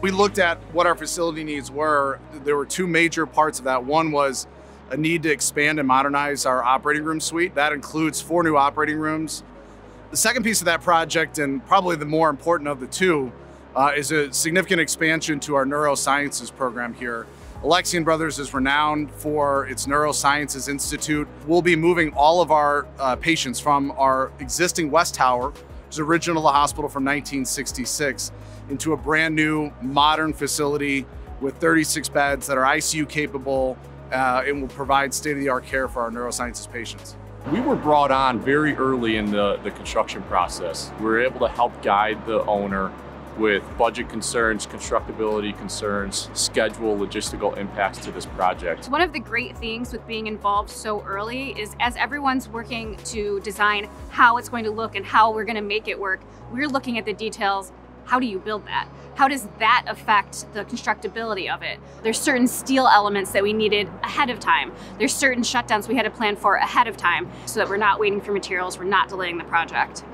We looked at what our facility needs were. There were two major parts of that. One was a need to expand and modernize our operating room suite. That includes four new operating rooms. The second piece of that project, and probably the more important of the two, uh, is a significant expansion to our neurosciences program here. Alexian Brothers is renowned for its Neurosciences Institute. We'll be moving all of our uh, patients from our existing West Tower, is original the hospital from 1966, into a brand new modern facility with 36 beds that are ICU capable uh, and will provide state-of-the-art care for our neurosciences patients. We were brought on very early in the, the construction process. We were able to help guide the owner with budget concerns, constructability concerns, schedule, logistical impacts to this project. One of the great things with being involved so early is as everyone's working to design how it's going to look and how we're going to make it work, we're looking at the details. How do you build that? How does that affect the constructability of it? There's certain steel elements that we needed ahead of time. There's certain shutdowns we had to plan for ahead of time so that we're not waiting for materials, we're not delaying the project.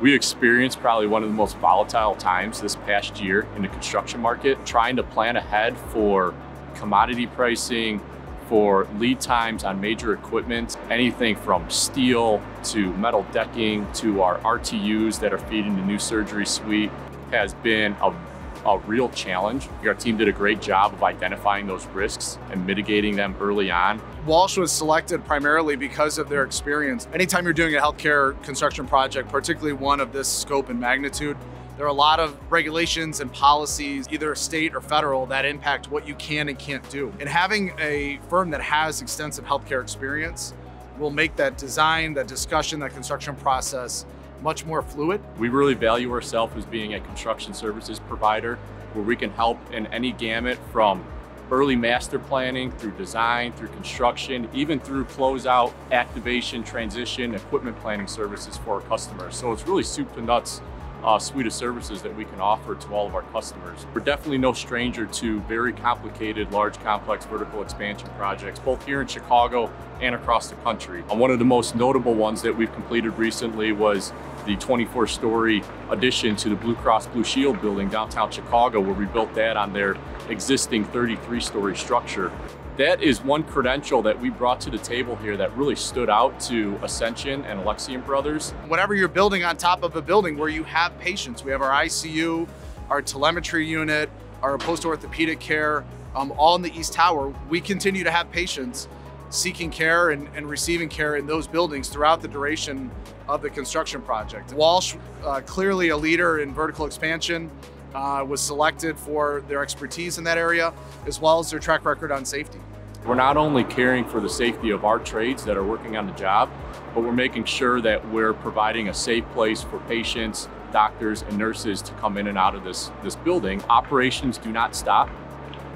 We experienced probably one of the most volatile times this past year in the construction market, trying to plan ahead for commodity pricing, for lead times on major equipment, anything from steel to metal decking to our RTUs that are feeding the new surgery suite has been a a real challenge. Our team did a great job of identifying those risks and mitigating them early on. Walsh was selected primarily because of their experience. Anytime you're doing a healthcare construction project, particularly one of this scope and magnitude, there are a lot of regulations and policies, either state or federal, that impact what you can and can't do. And having a firm that has extensive healthcare experience will make that design, that discussion, that construction process much more fluid. We really value ourselves as being a construction services provider where we can help in any gamut from early master planning through design, through construction, even through closeout, activation, transition, equipment planning services for our customers. So it's really soup to nuts uh, suite of services that we can offer to all of our customers. We're definitely no stranger to very complicated, large, complex vertical expansion projects, both here in Chicago and across the country. Uh, one of the most notable ones that we've completed recently was the 24-story addition to the Blue Cross Blue Shield building downtown Chicago, where we built that on their existing 33-story structure that is one credential that we brought to the table here that really stood out to Ascension and Alexian Brothers. Whatever you're building on top of a building where you have patients, we have our ICU, our telemetry unit, our post-orthopedic care, um, all in the East Tower. We continue to have patients seeking care and, and, receiving care in those buildings throughout the duration of the construction project. Walsh, uh, clearly a leader in vertical expansion, uh, was selected for their expertise in that area, as well as their track record on safety. We're not only caring for the safety of our trades that are working on the job, but we're making sure that we're providing a safe place for patients, doctors, and nurses to come in and out of this, this building. Operations do not stop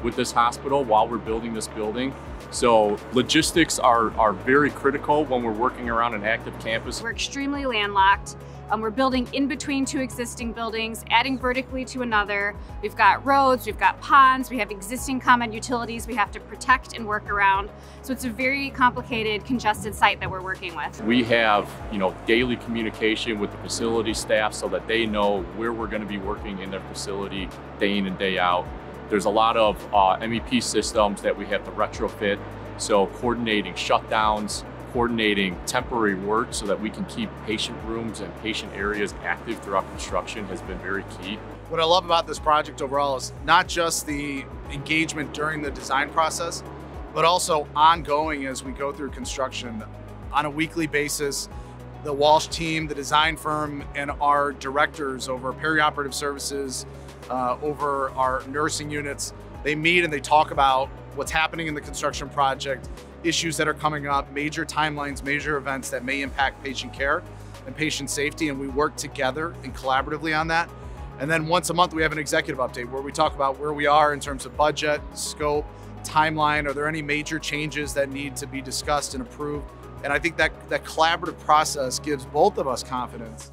with this hospital while we're building this building. So logistics are, are very critical when we're working around an active campus. We're extremely landlocked. Um, we're building in between two existing buildings, adding vertically to another. We've got roads, we've got ponds, we have existing common utilities we have to protect and work around. So it's a very complicated, congested site that we're working with. We have, you know, daily communication with the facility staff so that they know where we're going to be working in their facility day in and day out. There's a lot of uh, MEP systems that we have to retrofit. So coordinating shutdowns, coordinating temporary work so that we can keep patient rooms and patient areas active throughout construction has been very key. What I love about this project overall is not just the engagement during the design process, but also ongoing as we go through construction on a weekly basis. The Walsh team, the design firm, and our directors over perioperative services, uh, over our nursing units, they meet and they talk about what's happening in the construction project, issues that are coming up, major timelines, major events that may impact patient care and patient safety, and we work together and collaboratively on that. And then once a month, we have an executive update where we talk about where we are in terms of budget, scope, timeline. Are there any major changes that need to be discussed and approved? And I think that that collaborative process gives both of us confidence